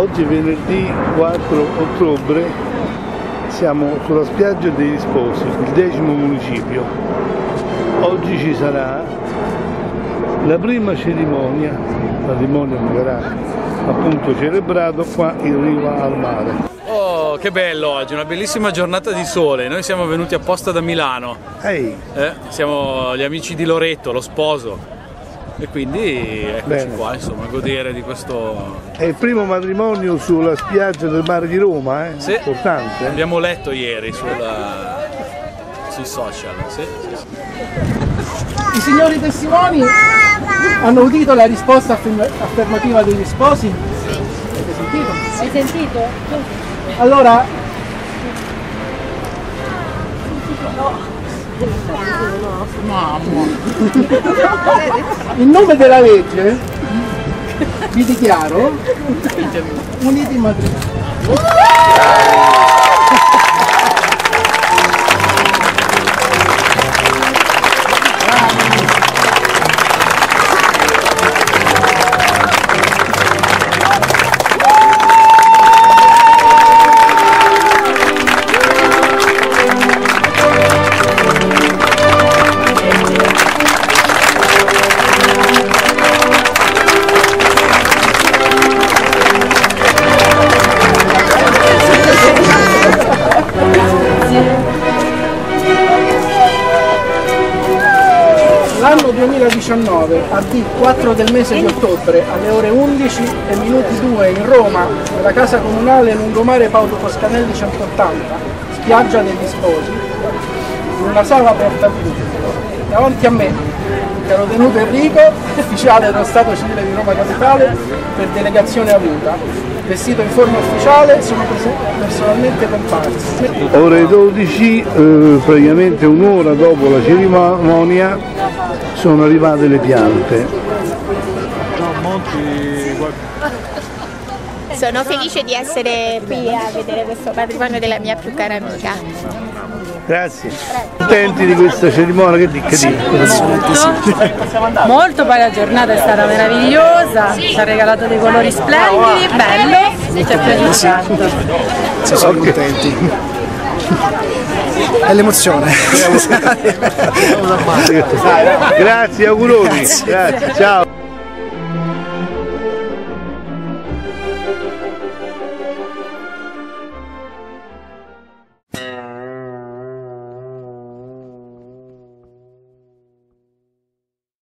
Oggi è venerdì 4 ottobre, siamo sulla spiaggia degli Sposi, il decimo municipio. Oggi ci sarà la prima cerimonia, matrimonio che verrà appunto celebrato qua in riva al mare. Oh, che bello oggi, una bellissima giornata di sole. Noi siamo venuti apposta da Milano. Ehi, Eh, siamo gli amici di Loretto, lo sposo. E quindi eccoci Bene. qua, insomma, a godere di questo. è il primo matrimonio sulla spiaggia del mare di Roma, eh? Sì. Importante. eh? Abbiamo letto ieri sulla- sui social. Sì, sì, sì. I signori testimoni hanno udito la risposta affermativa degli sposi? Avete sentito? Hai sentito? Allora, in nome della legge vi dichiaro uniti in matrimonio. 2019, a D4 del mese di ottobre, alle ore 11 e minuti 2 in Roma, nella casa comunale lungomare Paolo Toscanelli 180, spiaggia degli sposi, in una sala aperta al pubblico. Davanti a me, caro tenuto Enrico, ufficiale dello Stato Civile di Roma Capitale, per delegazione avuta. Vestito in forma ufficiale, sono personalmente comparsi. Ore 12, eh, praticamente un'ora dopo la cerimonia, sono arrivate le piante. Sono felice di essere qui a vedere questo patrimonio della mia più cara amica. Grazie. Contenti di questa cerimonia? Che dici? Che dici? Molto, poi la giornata è stata meravigliosa, ci ha regalato dei colori splendidi, bello, ci è piaciuto tanto. Si sono contenti. È l'emozione. Grazie, auguroni. Grazie, ciao.